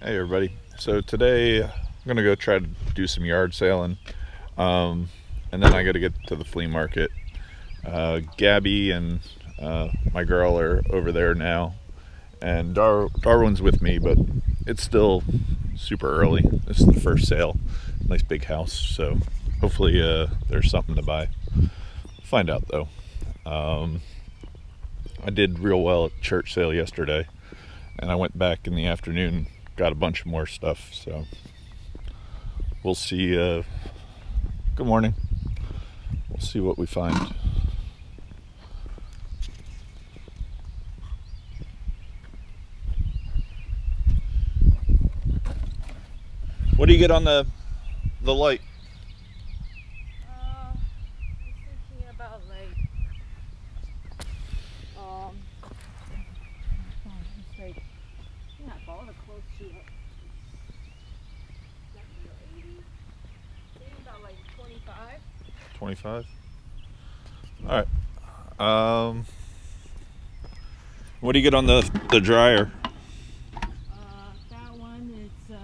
Hey everybody. So today I'm gonna go try to do some yard sailing, um, and then I got to get to the flea market. Uh, Gabby and uh, my girl are over there now, and Dar- Darwin's with me, but it's still super early. This is the first sale. Nice big house, so hopefully uh, there's something to buy. Find out though. Um, I did real well at church sale yesterday, and I went back in the afternoon, got a bunch of more stuff. So we'll see. Uh, good morning. We'll see what we find. What do you get on the the light? Uh, I'm thinking about like, um, it's like, yeah, all the close to it. Maybe about like 25. 25 all right um what do you get on the the dryer Uh, that one is, uh,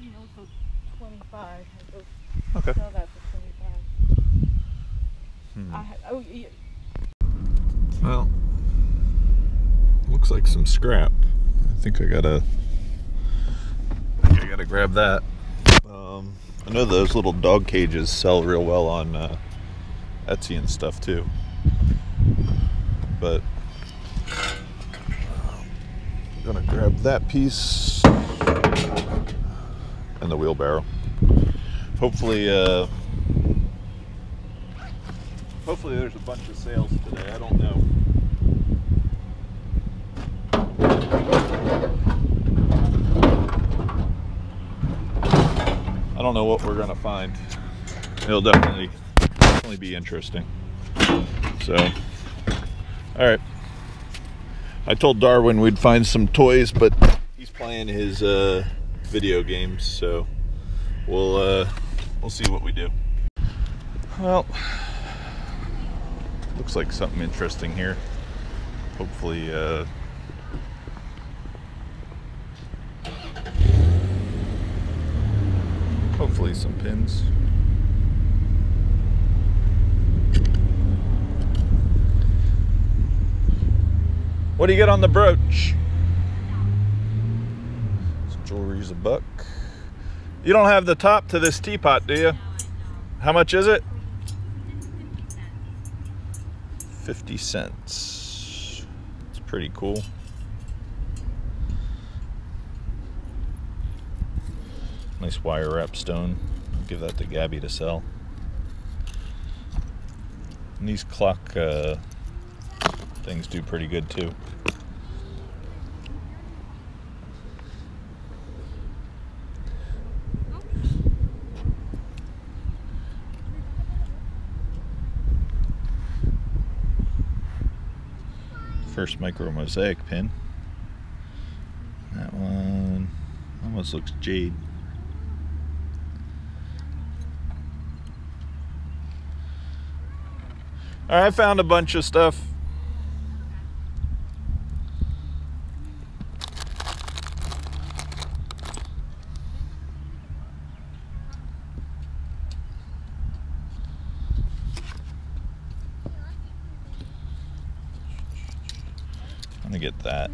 you know, for 25. Okay sell that for 25. Hmm. I, oh, yeah. well looks like some scrap i think i gotta I, think I gotta grab that i know those little dog cages sell real well on uh, etsy and stuff too. But I'm gonna grab that piece and the wheelbarrow. Hopefully uh hopefully there's a bunch of sales today. I don't know don't know what we're gonna find. It'll definitely definitely be interesting. So all right i told darwin we'd find some toys but he's playing his uh video games so we'll uh we'll see what we do. Well looks like something interesting here. Hopefully uh hopefully some pins. What do you get on the brooch? Jewelry's a buck. You don't have the top to this teapot do you? How much is it? 50 cents. It's pretty cool. Nice wire wrap stone. I'll give that to Gabby to sell. And these clock uh, things do pretty good too. First micro mosaic pin. That one almost looks jade. All right, I found a bunch of stuff. Get that.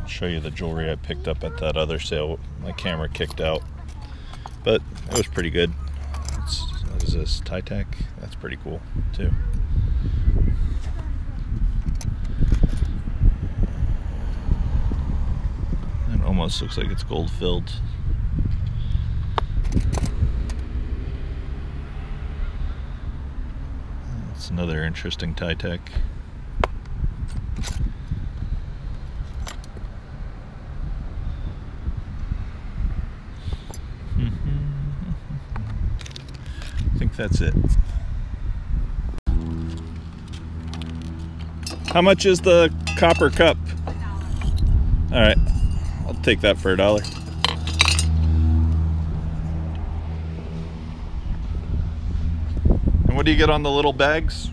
I'll show you the jewelry I picked up at that other sale. My camera kicked out, but it was pretty good. It's, what is this? Titec? That's pretty cool too. It almost looks like it's gold filled. That's another interesting Titec. I think that's it. How much is the copper cup? All right, take that for a dollar. And what do you get on the little bags?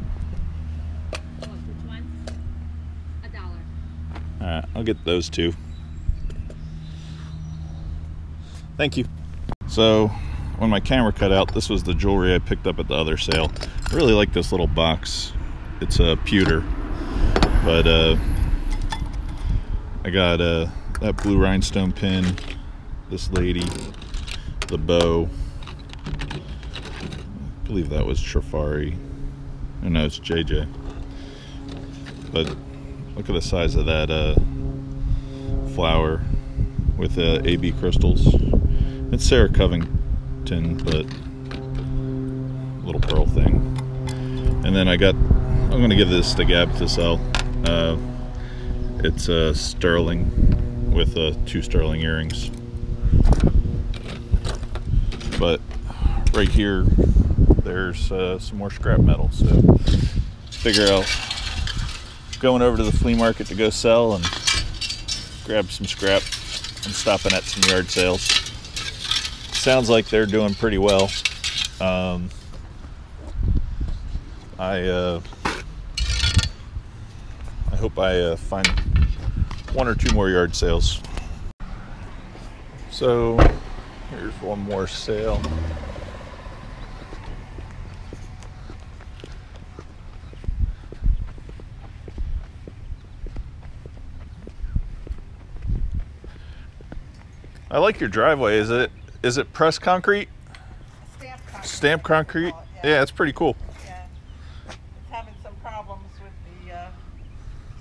Oh. A dollar. All right, I'll get those two. Thank you. So, when my camera cut out, this was the jewelry I picked up at the other sale. I really like this little box. It's a pewter, but uh, I got uh, that blue rhinestone pin, this lady, the bow. I believe that was Trifari. Oh no, it's JJ. But look at the size of that uh, flower with uh, AB crystals. It's Sarah Coventry, but little pearl thing. And then I got, I'm gonna give this to Gab to sell. Uh, it's a uh, sterling with uh, two sterling earrings. But right here, there's uh, some more scrap metal. So figure out going over to the flea market to go sell and grab some scrap and stopping at some yard sales. Sounds like they're doing pretty well. Um, I uh, I hope I uh, find one or two more yard sales. So here's one more sale. I like your driveway. Is it is it pressed concrete? Stamp concrete. Stamp concrete? Oh, Yeah, it's pretty cool. Yeah. It's having some problems with the uh,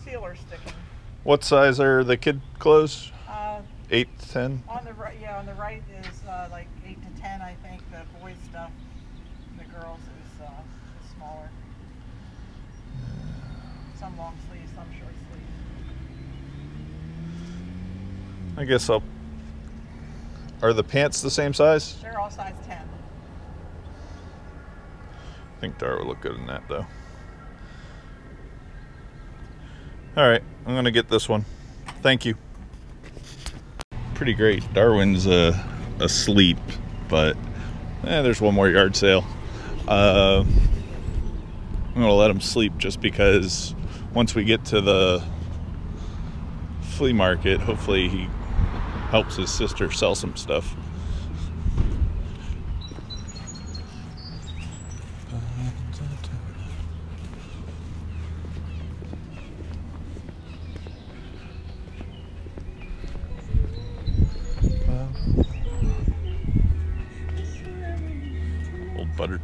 sealer sticking. What size are the kid clothes? Uh, Eight, ten? on the right, yeah, on the right is uh, like eight to ten, I think. The boys' stuff. The girls is, uh, is smaller. Some long sleeves, some short sleeves. I guess I'll. Are the pants the same size? They're all size ten. I think Dar would look good in that though. All right, I'm gonna get this one. Thank you. Pretty great. Darwin's uh, asleep, but eh, there's one more yard sale. Uh, I'm gonna let him sleep just because once we get to the flea market, hopefully he helps his sister sell some stuff.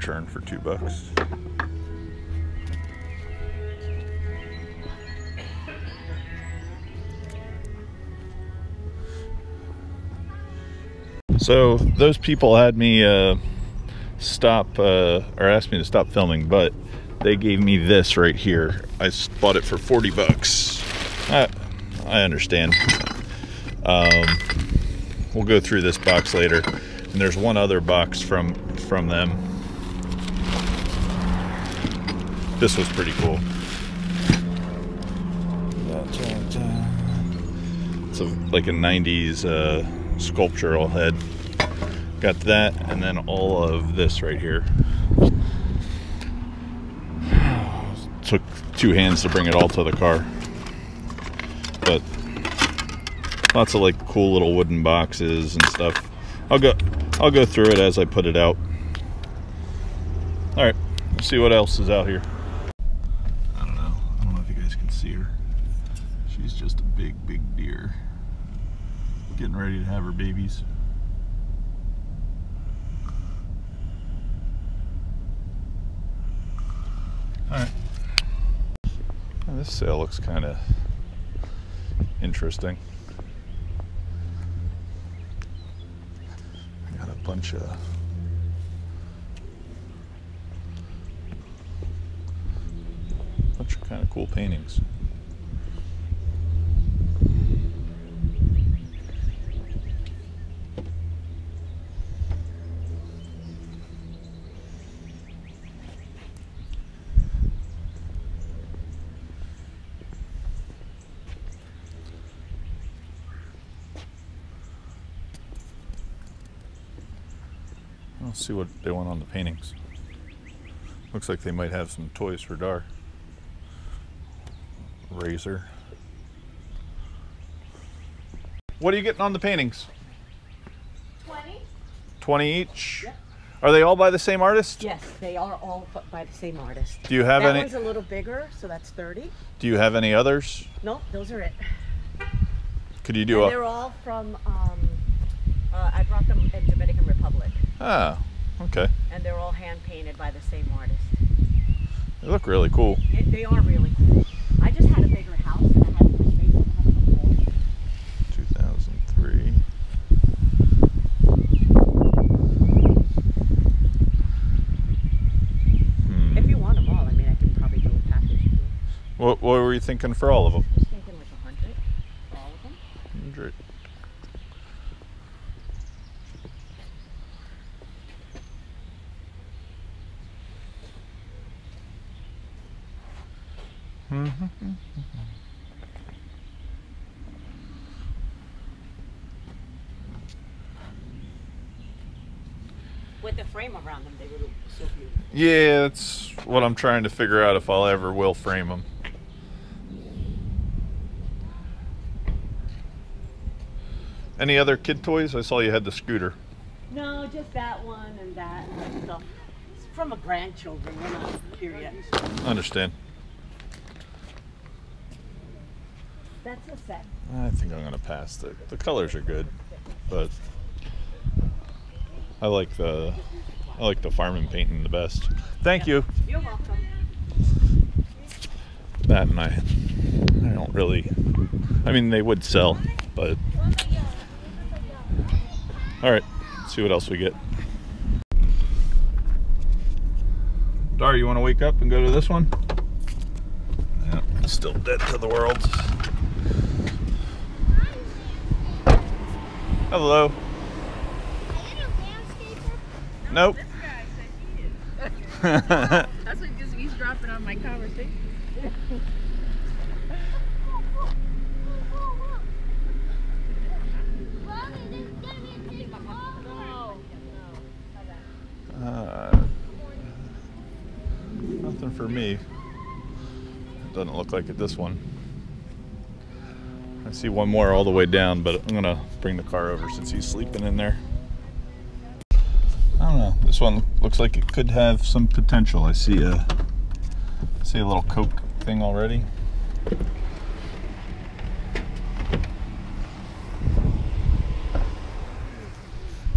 Churn for two bucks. So those people had me uh, stop uh, or asked me to stop filming, but they gave me this right here. I bought it for 40 bucks. I, I understand. Um, we'll go through this box later, and there's one other box from from them. This was pretty cool. It's a, like a 90s uh, sculptural head. Got that, and then all of this right here. Took two hands to bring it all to the car. But lots of like cool little wooden boxes and stuff. I'll go I'll go through it as I put it out. All right, let's see what else is out here. I don't know. I don't know if you guys can see her. She's just a big, big deer. Getting ready to have her babies. All right. This sale looks kind of interesting. I got a bunch of bunch of kind of cool paintings. Let's see what they want on the paintings. Looks like they might have some toys for Dar. Razor. What are you getting on the paintings? 20? 20 each. Yep. Are they all by the same artist? Yes, they are all by the same artist. Do you have that any? one's a little bigger, so that's 30. Do you have any others? Nope, those are it. Could you do and a? they're all from, um, uh, I brought them in Dominican Republic, Ah, okay. and they're all hand painted by the same artist. They look really cool. It, they are really cool. I just had a bigger house, and I had more space in the house. 2003. Hmm. If you want them all, I mean, I can probably do a package. What, what were you thinking for all of them? I was thinking like a hundred for all of them. 100. Mhm. With the frame around them, they would look so beautiful. Yeah, that's what I'm trying to figure out if I'll ever will frame them. Any other kid toys? I saw you had the scooter. No, just that one and that and stuff. It's from a grandchildren. We're not here yet. Understand. That's a set. I think I'm gonna pass. The the colors are good, but I like the I like the farming painting the best. Thank you. You're welcome. That and I I don't really. I mean, they would sell, but all right. See what else we get. Dar, you want to wake up and go to this one? Yeah, still dead to the world. Hello. Nope. This guy said he is. That's what he's, he's dropping on my conversation. Uh, nothing for me. It doesn't look like it this one. I see one more all the way down, but I'm gonna bring the car over since he's sleeping in there. I don't know. This one looks like it could have some potential. I see a see a little Coke thing already.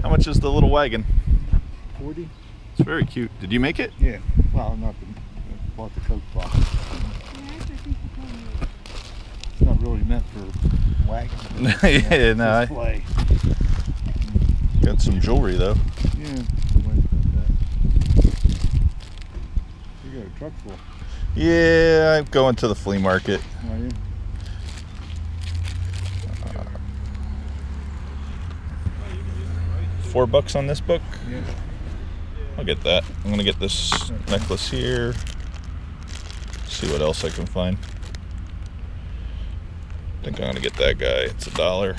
How much is the little wagon? 40? It's very cute. Did you make it? Yeah. Well, not the, I bought the Coke box. It's not really meant for wagons. yeah, no, I got some jewelry though. Yeah. something like that. You got a truck full. Yeah, I'm going to the flea market. Are you? Four bucks on this book. Yeah. I'll get that. I'm gonna get this necklace here. See what else I can find. I think I'm gonna get that guy. It's a dollar.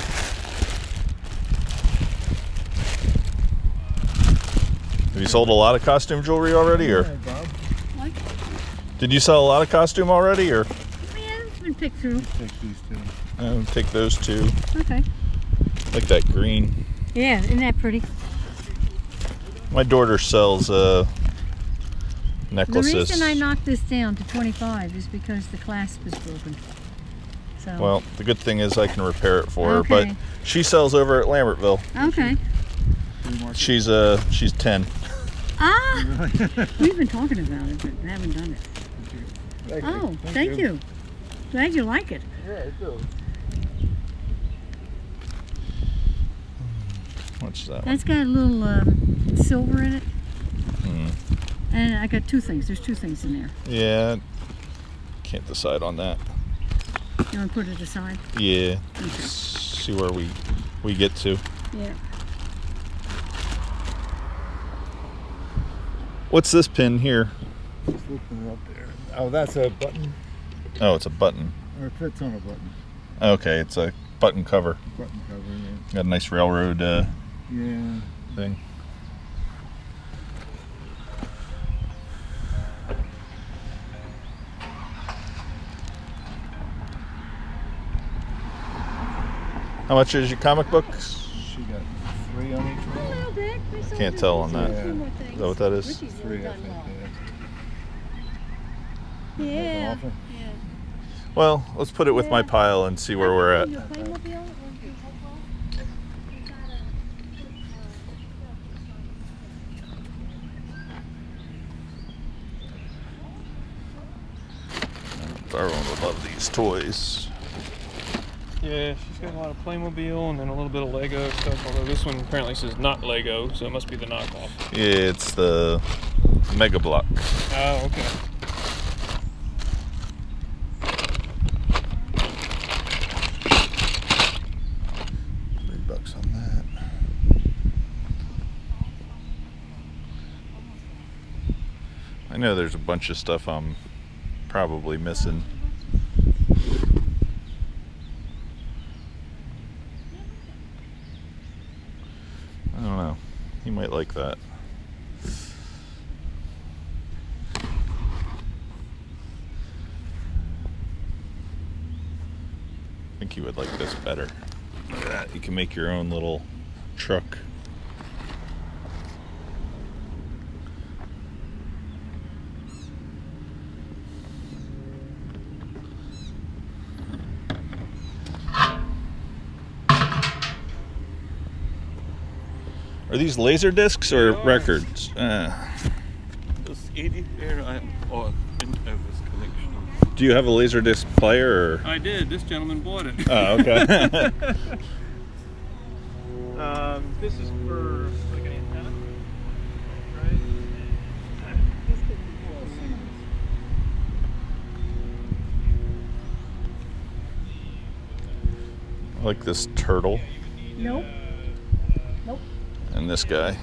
Have you sold a lot of costume jewelry already, or Hey, Bob. What? Did you sell a lot of costume already, or Yeah, it's been picked through. Take these two. uh, take those two? Okay. Like that green. Yeah, isn't that pretty? My daughter sells uh, The reason I knocked this down to 25 is because the clasp is broken. So. Well, the good thing is I can repair it for her, but she sells over at Lambertville. Okay. She's uh she's 10. Ah, we've been talking about it, but haven't done it. Thank Oh, thank you. Glad you like it. Yeah, I do. What's that? One? That's got a little um, silver in it, Hmm. and I got two things. There's two things in there. Yeah. Can't decide on that. You want to put it aside? Yeah. Okay. See where we we get to. Yeah. What's this pin here? Just looking up there. Oh, that's a button, Oh, it's a button. or it fits on a button. Okay, it's a button cover. Button cover, Got a nice railroad uh, yeah. Yeah. thing. How much is your comic books? She got three on each one. big? I saw Can't tell on that. a Yeah. Is that what that is? Three, I think. yeah. Yeah. Yeah. Well, let's put it with my pile and see where we're at. Your Playmobil went to Hopewell? You got a- Everyone would love these toys. Yeah, she's got a lot of Playmobil and then a little bit of Lego stuff. Although this one apparently says not Lego, so it must be the knockoff. Yeah, it's the Mega Block. Oh, okay. Three bucks on that. I know there's a bunch of stuff I'm probably missing. I don't know. You might like that. I think you would like this better. You can make your own little truck. Are these laser discs or They are. records? Uh, Das Edith wäre ein oh, in Elvis collection. do you have a laser disc player? Or? I did. This gentleman bought it. Oh, okay. um, this is for like an antenna, right? I like this turtle Nope. Nope. And this guy.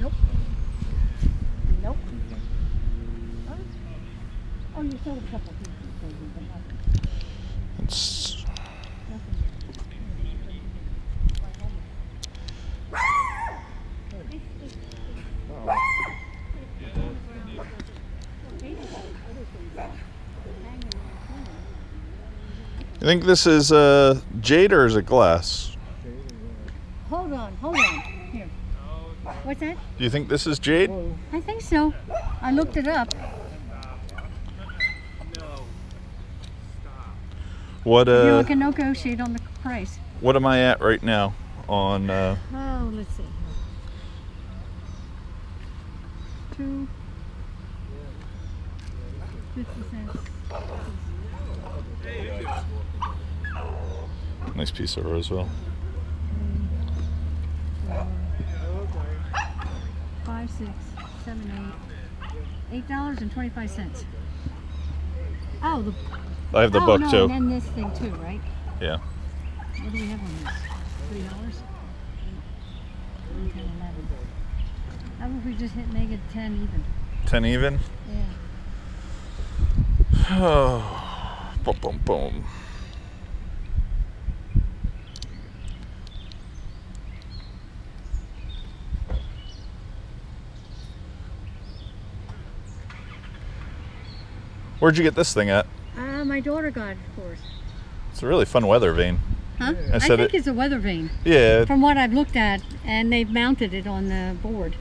Nope. Nope. Oh, you sold a couple pieces, maybe, but nothing. It's You think this is uh, jade or is it glass? Hold on, hold on. Here. What's that? Do you think this is jade? I think so. I looked it up. What uh? you can negotiate on the price. what am I at right now on? Uh, Oh, let's see. Two. Fifty cents. nice piece of Roseville. Six, seven, eight. Eight dollars and twenty-five cents. Oh, the I have the oh, buck no, too. and then this thing too, right? Yeah. What do we have on this? Three dollars? How about we just hit make it ten even? Ten even. Yeah. Oh, boom, boom, boom. Where'd you get this thing at? Uh, my daughter got it, of course. It's a really fun weather vane. Huh? I I, think it- it's a weather vane. Yeah, From what I've looked at, and they've mounted it on the board.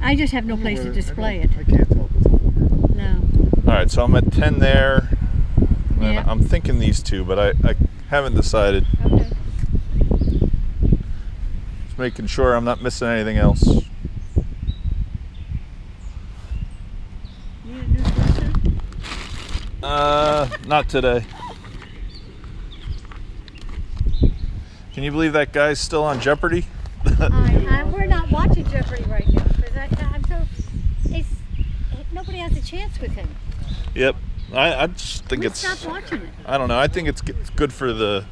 I just have no place to display I it. I can't tell if. No. All right, so I'm at 10 there. And Yeah. I'm thinking these two, but I, I haven't decided. Okay. Just making sure I'm not missing anything else. Need a new dresser? Uh, not today. Can you believe that guy's still on Jeopardy? I, I, we're not watching Jeopardy right now because I, I'm so. It's, nobody has a chance with him. Yep. I, I just think we it's. stopped watching it. I don't know. I think it's, it's good for the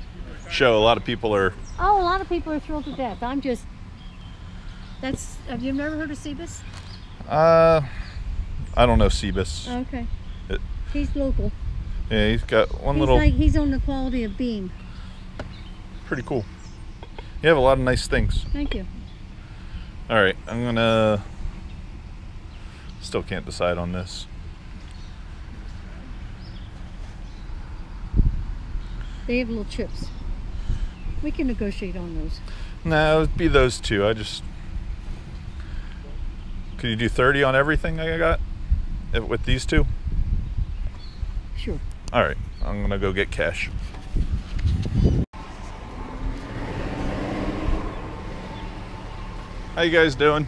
show. A lot of people are. Oh, a lot of people are thrilled to death. I'm just. That's. Have you never heard of Cebus? Uh, I don't know Cebus. Okay. It- he's local. Yeah, he's got one he's little. like he's on the quality of beam. Pretty cool. You have a lot of nice things. Thank you. All right, I'm gonna. Still can't decide on this. They have little chips. We can negotiate on those. No, it'd be those two. I just. Could you do 30 on everything I got with these two? All right, I'm gonna go get cash. How you guys doing?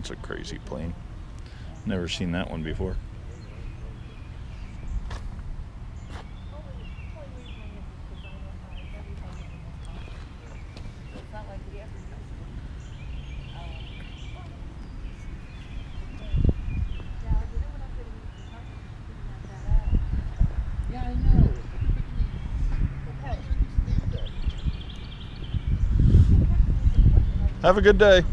That's a crazy plane. Never seen that one before. Have a good day.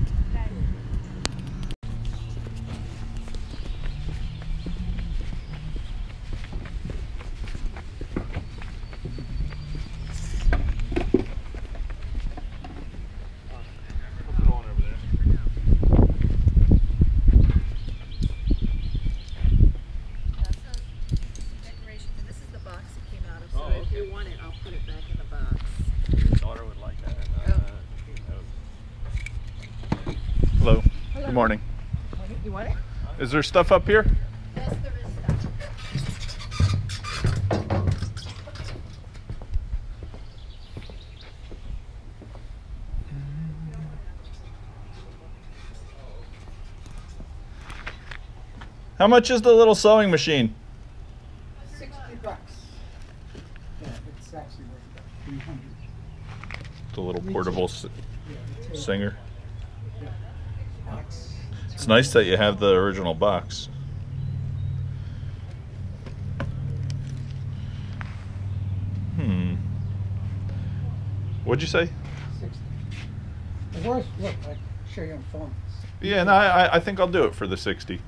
Decorations, and this is the box it came out of, so if you want it, I'll put it back in the box. daughter would like that. Hello. Good morning. You want it? Is there stuff up here? Yes, there is stuff. How much is the little sewing machine? Sixty bucks. Yeah, it's actually worth about three hundred. The little portable s- singer. It's nice that you have the original box. Hmm. What'd you say? Sixty. The worst, look, I can show you on phone. Yeah, no, I, I- think I'll do it for the 60.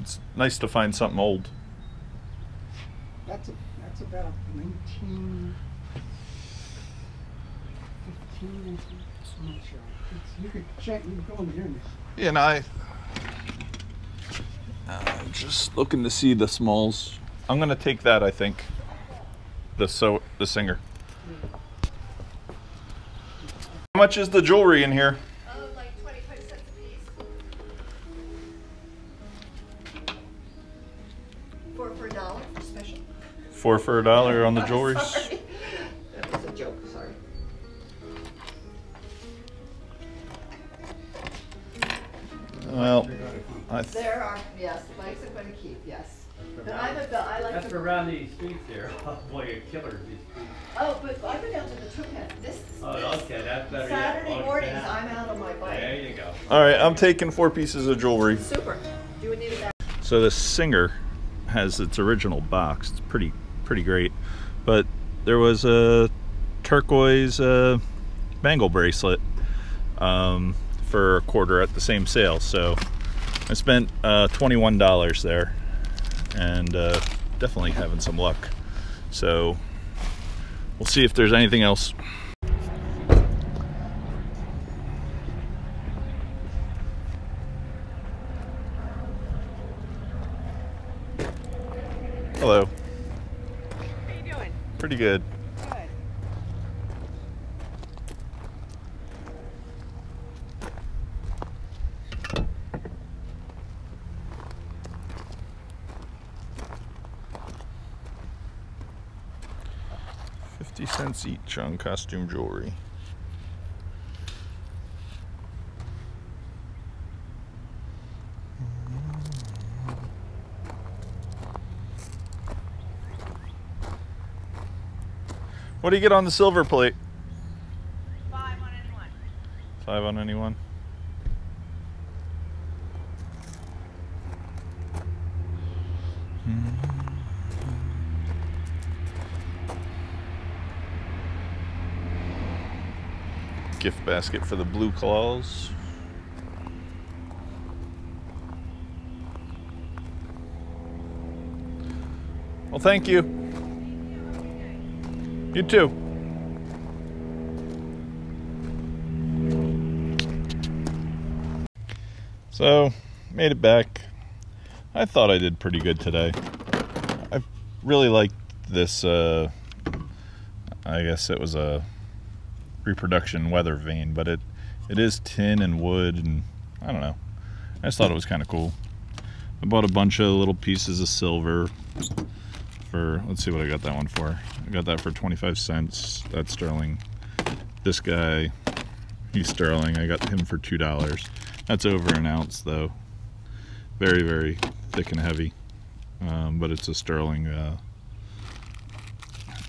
It's nice to find something old. That's a, that's about nineteen fifteen, I think. I'm not sure. It's, you could check, you can go on the internet. Yeah, no, I. I'm just looking to see the smalls. I'm gonna take that. I think. The so the singer. How much is the jewelry in here? Oh, like twenty-five cents a piece. For, for a dollar, special. Four for a dollar on the jewelry. Well, I th- There are, yes, the bikes I'm gonna keep, yes. But I'm a, I like That's to. for around these streets here. Oh boy, a killer. these streets. Oh, but I go down to the Towpath, this, Oh, this. okay, that's better. yet. Saturday Oh, mornings, yeah. I'm out on my bike. There bike. you go. all right. I'm taking four pieces of jewelry. Super. Do you need a bag? So the Singer has its original box. It's pretty pretty great. But there was a turquoise uh, bangle bracelet um, for a quarter at the same sale. So I spent uh, $21 there and uh, definitely having some luck. So we'll see if there's anything else. Hello. How you doing? Pretty good. Good. Fifty each on costume jewelry. What do you get on the silver plate? Five on anyone. Five on anyone. Gift basket for the BlueClaws. Well, thank you. You too. So, made it back. I thought I did pretty good today. I really liked this, uh, I guess it was a reproduction weather vane, but it, it is tin and wood, and I don't know. I just thought it was kind of cool. I bought a bunch of little pieces of silver for, let's see what I got that one for. I got that for 25 cents. That's sterling. This guy, he's sterling. I got him for $2. That's over an ounce though. Very, very thick and heavy. Um, but it's a sterling uh,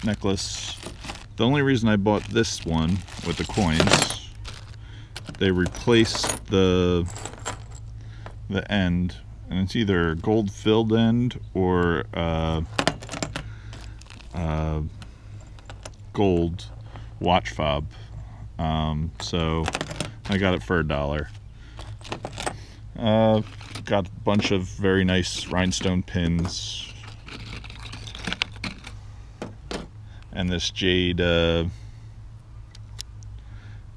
necklace. The only reason I bought this one with the coins, they replaced the the end, and it's either gold filled end or uh, uh, gold watch fob. Um, so I got it for a dollar. Uh, got a bunch of very nice rhinestone pins. And this jade, uh,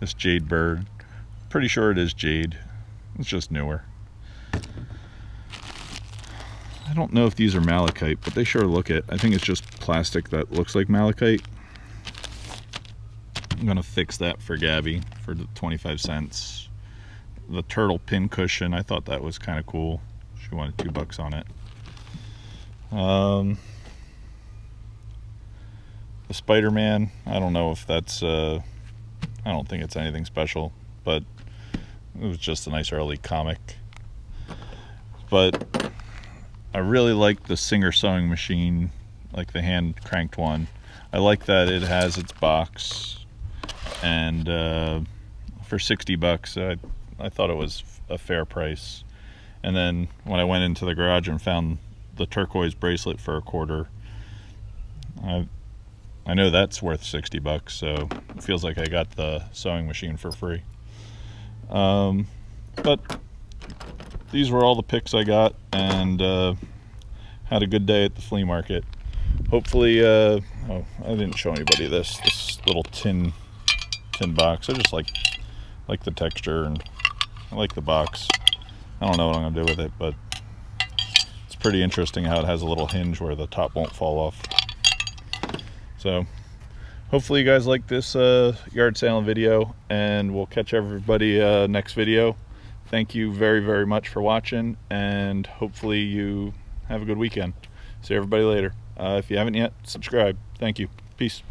this jade bird. Pretty sure it is jade. It's just newer. I don't know if these are malachite, but they sure look it. I think it's just plastic that looks like malachite. I'm gonna fix that for Gabby for the 25 cents the turtle pin cushion. I thought that was kind of cool. She wanted two bucks on it. Um, the Spider-Man. I don't know if that's. Uh, I don't think it's anything special, but it was just a nice early comic. But I really like the Singer sewing machine, like the hand cranked one. I like that it has its box, and uh, for 60 bucks, I I thought it was a fair price. And then when I went into the garage and found the turquoise bracelet for a quarter, I I know that's worth 60 bucks, so it feels like I got the sewing machine for free. Um, but these were all the picks I got and uh, had a good day at the flea market. Hopefully, uh, oh, I didn't show anybody this, this little tin tin box. I just like like the texture and I like the box. I don't know what I'm to do with it, but it's pretty interesting how it has a little hinge where the top won't fall off. So hopefully you guys like this uh, yard sale video and we'll catch everybody uh, next video. Thank you very, very much for watching and hopefully you have a good weekend. See everybody later. Uh, if you haven't yet, subscribe. Thank you. Peace.